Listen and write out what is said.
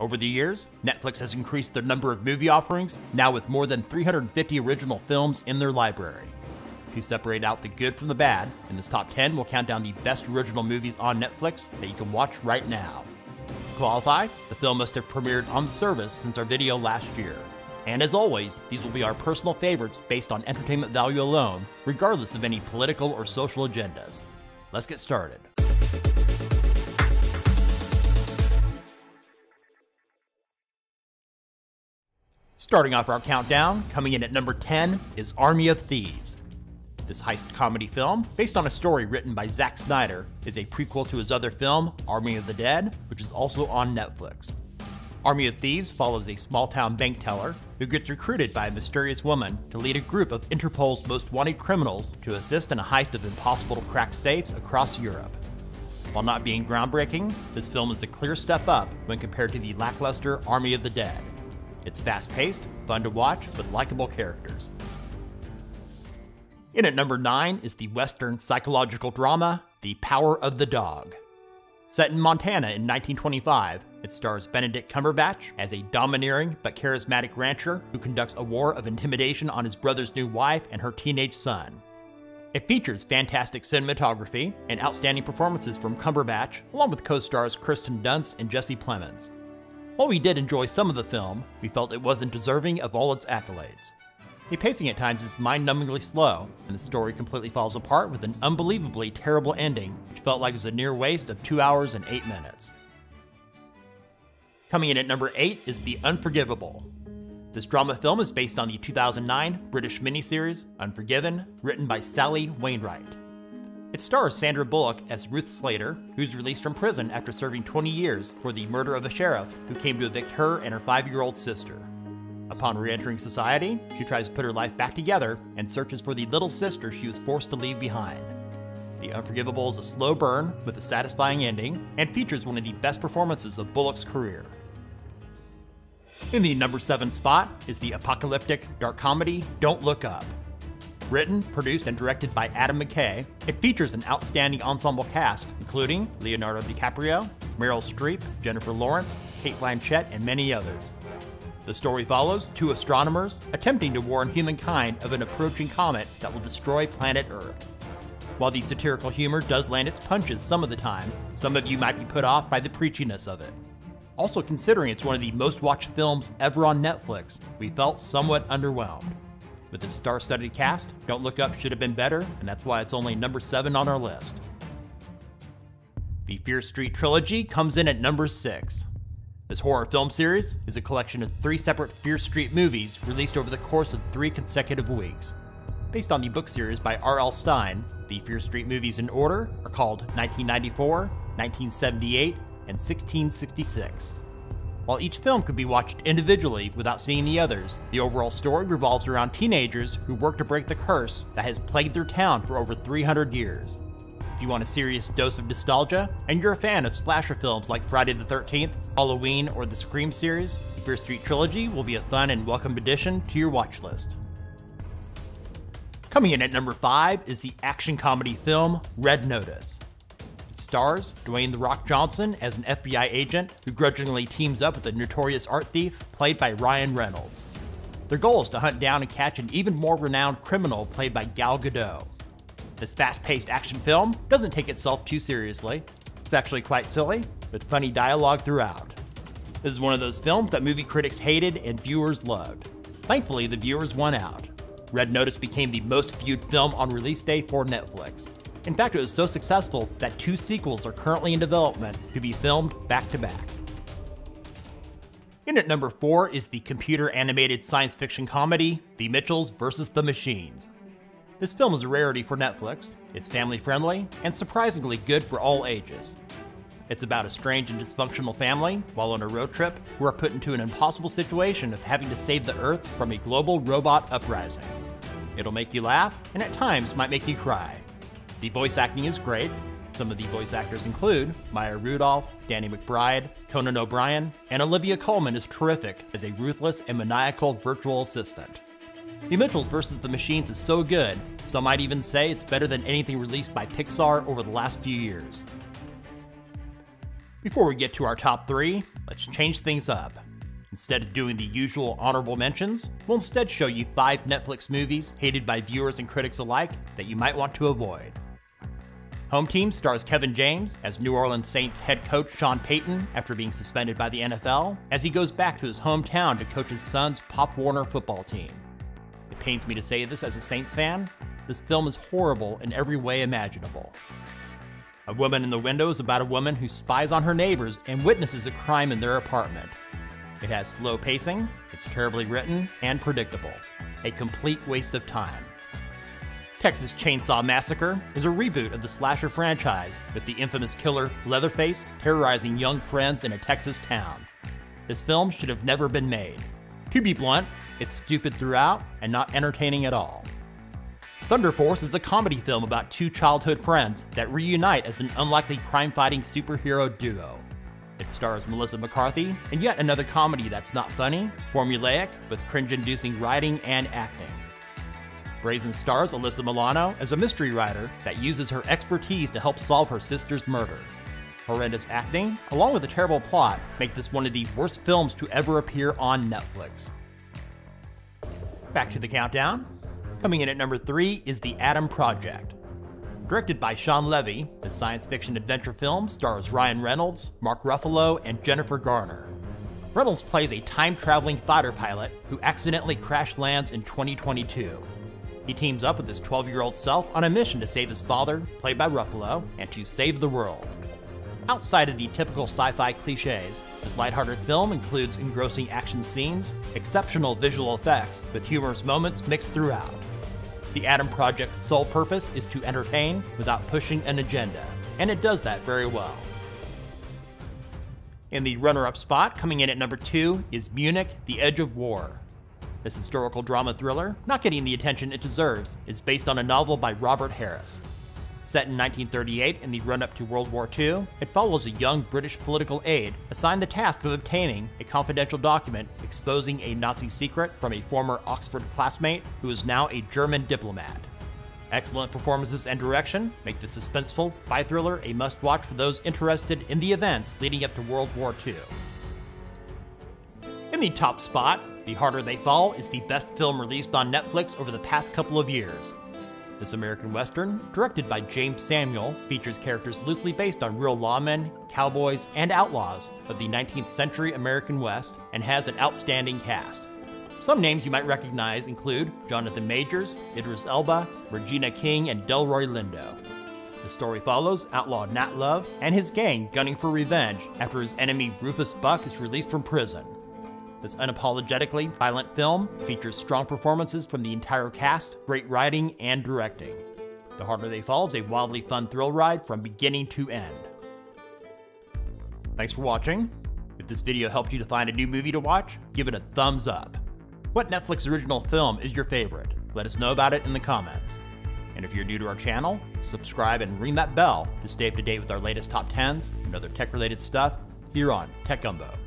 Over the years, Netflix has increased their number of movie offerings, now with more than 350 original films in their library. To separate out the good from the bad, in this top 10 we'll count down the best original movies on Netflix that you can watch right now. To qualify, the film must have premiered on the service since our video last year. And as always, these will be our personal favorites based on entertainment value alone, regardless of any political or social agendas. Let's get started. Starting off our countdown, coming in at number 10 is Army of Thieves. This heist comedy film, based on a story written by Zack Snyder, is a prequel to his other film, Army of the Dead, which is also on Netflix. Army of Thieves follows a small town bank teller who gets recruited by a mysterious woman to lead a group of Interpol's most wanted criminals to assist in a heist of impossible to crack safes across Europe. While not being groundbreaking, this film is a clear step up when compared to the lackluster Army of the Dead. It's fast paced, fun to watch, with likable characters. In at number 9 is the Western psychological drama, The Power of the Dog. Set in Montana in 1925, it stars Benedict Cumberbatch as a domineering but charismatic rancher who conducts a war of intimidation on his brother's new wife and her teenage son. It features fantastic cinematography and outstanding performances from Cumberbatch, along with co stars Kirsten Dunst and Jesse Plemons. While we did enjoy some of the film, we felt it wasn't deserving of all its accolades. The pacing at times is mind numbingly slow, and the story completely falls apart with an unbelievably terrible ending, which felt like it was a near waste of 2 hours and 8 minutes. Coming in at number 8 is The Unforgivable. This drama film is based on the 2009 British miniseries Unforgiven, written by Sally Wainwright. It stars Sandra Bullock as Ruth Slater, who's released from prison after serving 20 years for the murder of a sheriff who came to evict her and her five year old sister. Upon re entering society, she tries to put her life back together and searches for the little sister she was forced to leave behind. The Unforgivable is a slow burn with a satisfying ending and features one of the best performances of Bullock's career. In the number 7 spot is the apocalyptic dark comedy Don't Look Up. Written, produced, and directed by Adam McKay, it features an outstanding ensemble cast, including Leonardo DiCaprio, Meryl Streep, Jennifer Lawrence, Cate Blanchett, and many others. The story follows two astronomers attempting to warn humankind of an approaching comet that will destroy planet Earth. While the satirical humor does land its punches some of the time, some of you might be put off by the preachiness of it. Also, considering it's one of the most watched films ever on Netflix, we felt somewhat underwhelmed. With its star studded cast, Don't Look Up should have been better, and that's why it's only number 7 on our list. The Fear Street trilogy comes in at number 6. This horror film series is a collection of three separate Fear Street movies released over the course of three consecutive weeks. Based on the book series by R.L. Stine, the Fear Street movies in order are called 1994, 1978, and 1666. While each film could be watched individually without seeing the others, the overall story revolves around teenagers who work to break the curse that has plagued their town for over 300 years. If you want a serious dose of nostalgia, and you're a fan of slasher films like Friday the 13th, Halloween, or the Scream series, the Fear Street Trilogy will be a fun and welcome addition to your watch list. Coming in at number 5 is the action comedy film Red Notice stars Dwayne The Rock Johnson as an FBI agent who grudgingly teams up with a notorious art thief played by Ryan Reynolds. Their goal is to hunt down and catch an even more renowned criminal played by Gal Gadot. This fast paced action film doesn't take itself too seriously. It's actually quite silly, with funny dialogue throughout. This is one of those films that movie critics hated and viewers loved. Thankfully, the viewers won out. Red Notice became the most viewed film on release day for Netflix, in fact, it was so successful that two sequels are currently in development to be filmed back to back. In at number 4 is the computer animated science fiction comedy, The Mitchells vs. the Machines. This film is a rarity for Netflix, it's family friendly, and surprisingly good for all ages. It's about a strange and dysfunctional family, while on a road trip, who are put into an impossible situation of having to save the Earth from a global robot uprising. It'll make you laugh, and at times might make you cry. The voice acting is great. Some of the voice actors include Maya Rudolph, Danny McBride, Conan O'Brien, and Olivia Colman is terrific as a ruthless and maniacal virtual assistant. The Mitchells vs. the Machines is so good, some might even say it's better than anything released by Pixar over the last few years. Before we get to our top three, let's change things up. Instead of doing the usual honorable mentions, we'll instead show you five Netflix movies hated by viewers and critics alike that you might want to avoid. Home Team stars Kevin James as New Orleans Saints head coach Sean Payton after being suspended by the NFL, as he goes back to his hometown to coach his son's Pop Warner football team. It pains me to say this as a Saints fan, this film is horrible in every way imaginable. A Woman in the Window is about a woman who spies on her neighbors and witnesses a crime in their apartment. It has slow pacing, it's terribly written, and predictable. A complete waste of time. Texas Chainsaw Massacre is a reboot of the slasher franchise, with the infamous killer Leatherface terrorizing young friends in a Texas town. This film should have never been made. To be blunt, it's stupid throughout and not entertaining at all. Thunder Force is a comedy film about two childhood friends that reunite as an unlikely crime fighting superhero duo. It stars Melissa McCarthy in yet another comedy that's not funny, formulaic, with cringe inducing writing and acting. Brazen stars Alyssa Milano as a mystery writer that uses her expertise to help solve her sister's murder. Horrendous acting, along with a terrible plot, make this one of the worst films to ever appear on Netflix. Back to the countdown. Coming in at number 3 is The Adam Project. Directed by Shawn Levy, the science fiction adventure film stars Ryan Reynolds, Mark Ruffalo, and Jennifer Garner. Reynolds plays a time traveling fighter pilot who accidentally crash lands in 2022. He teams up with his 12 year old self on a mission to save his father, played by Ruffalo, and to save the world. Outside of the typical sci fi cliches, this lighthearted film includes engrossing action scenes, exceptional visual effects, with humorous moments mixed throughout. The Adam Project's sole purpose is to entertain without pushing an agenda, and it does that very well. In the runner up spot, coming in at number 2, is Munich The Edge of War. This historical drama thriller, not getting the attention it deserves, is based on a novel by Robert Harris. Set in 1938 in the run up to World War II, it follows a young British political aide assigned the task of obtaining a confidential document exposing a Nazi secret from a former Oxford classmate who is now a German diplomat. Excellent performances and direction make the suspenseful spy thriller a must watch for those interested in the events leading up to World War II. In the top spot, The Harder They Fall is the best film released on Netflix over the past couple of years, this American Western, directed by Jeymes Samuel, features characters loosely based on real lawmen, cowboys, and outlaws of the 19th century American West and has an outstanding cast. Some names you might recognize include Jonathan Majors, Idris Elba, Regina King, and Delroy Lindo. The story follows outlaw Nat Love and his gang gunning for revenge after his enemy Rufus Buck is released from prison. This unapologetically violent film features strong performances from the entire cast, great writing, and directing. The Harder They Fall is a wildly fun thrill ride from beginning to end. Thanks for watching. If this video helped you to find a new movie to watch, give it a thumbs up. What Netflix original film is your favorite? Let us know about it in the comments. And if you're new to our channel, subscribe and ring that bell to stay up to date with our latest top 10s and other tech related stuff here on Tech Gumbo.